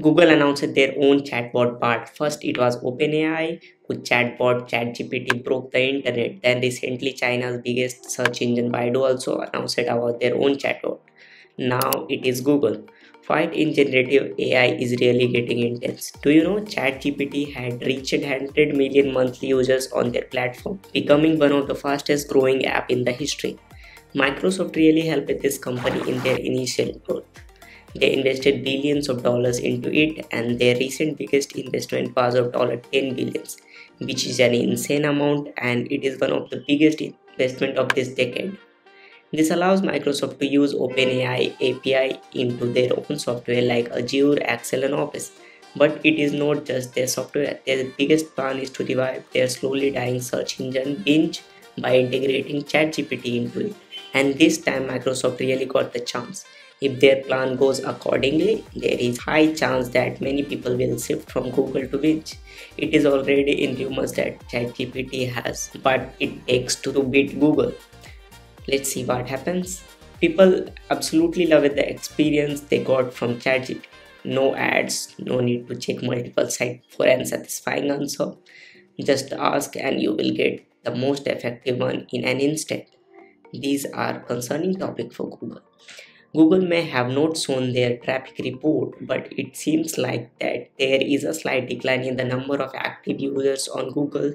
Google announced their own chatbot Bard. First, it was OpenAI, whose chatbot ChatGPT broke the internet. Then, recently, China's biggest search engine Baidu also announced about their own chatbot. Now, it is Google. Fight in generative AI is really getting intense. Do you know ChatGPT had reached 100 million monthly users on their platform, becoming one of the fastest growing app in the history. Microsoft really helped this company in their initial growth. They invested billions of dollars into it, and their recent biggest investment was of $10 billions, which is an insane amount, and it is one of the biggest investment of this decade. This allows Microsoft to use OpenAI API into their own software like Azure, Excel, and Office. But it is not just their software. Their biggest plan is to revive their slowly dying search engine Bing by integrating ChatGPT into it. And this time Microsoft really got the chance. If their plan goes accordingly, there is high chance that many people will shift from Google to Bing. It is already in rumors that ChatGPT has, but it takes to beat Google. Let's see what happens. People absolutely love the experience they got from ChatGPT. No ads, no need to check multiple sites for an satisfying answer. Just ask and you will get the most effective one in an instant. These are concerning topic for Google. Google may have not shown their traffic report, but it seems like that there is a slight decline in the number of active users on Google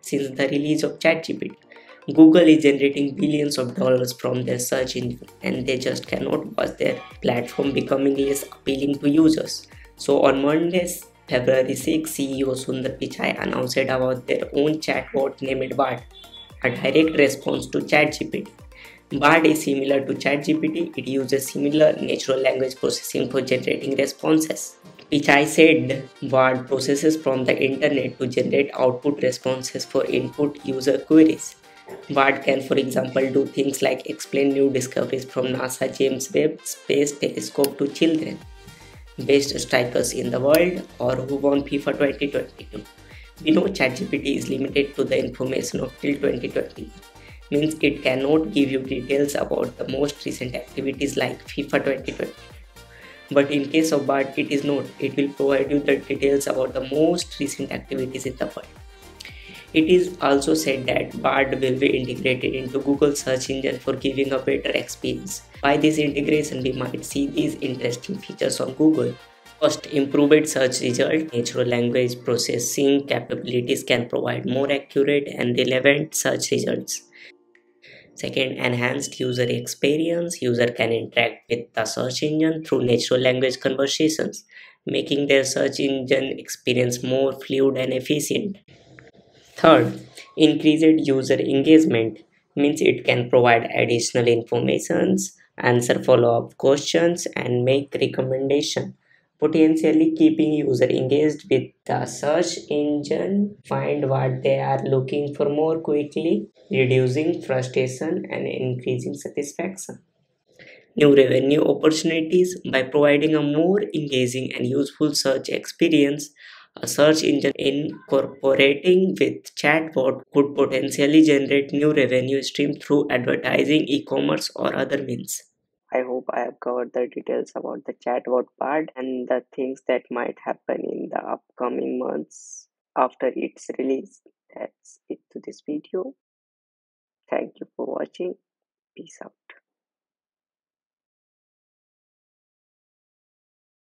since the release of ChatGPT. Google is generating billions of dollars from their search engine and they just cannot watch their platform becoming less appealing to users. So on Monday, February 6, CEO Sundar Pichai announced about their own chatbot named Bard, a direct response to ChatGPT. Bard is similar to ChatGPT. It uses similar natural language processing for generating responses. which I said Bard processes from the internet to generate output responses for input user queries. Bard can, for example, do things like explain new discoveries from NASA James Webb Space Telescope to children, best strikers in the world, or who won FIFA 2022. We know ChatGPT is limited to the information of till 2020 means it cannot give you details about the most recent activities like FIFA 2020. But in case of Bard, it is not. It will provide you the details about the most recent activities in the world. It is also said that Bard will be integrated into Google search engine for giving a better experience. By this integration, we might see these interesting features on Google. First, improved search result. Natural language processing capabilities can provide more accurate and relevant search results. Second, enhanced user experience. User can interact with the search engine through natural language conversations, making their search engine experience more fluid and efficient. Third, increased user engagement means it can provide additional informations, answer follow-up questions, and make recommendation potentially keeping user engaged with the search engine. Find what they are looking for more quickly reducing frustration and increasing satisfaction. New revenue opportunities. By providing a more engaging and useful search experience a search engine incorporating with chatbot could potentially generate new revenue stream through advertising e-commerce or other means I hope I have covered the details about the chatbot Bard and the things that might happen in the upcoming months after its release. That's it to this video. Thank you for watching. Peace out.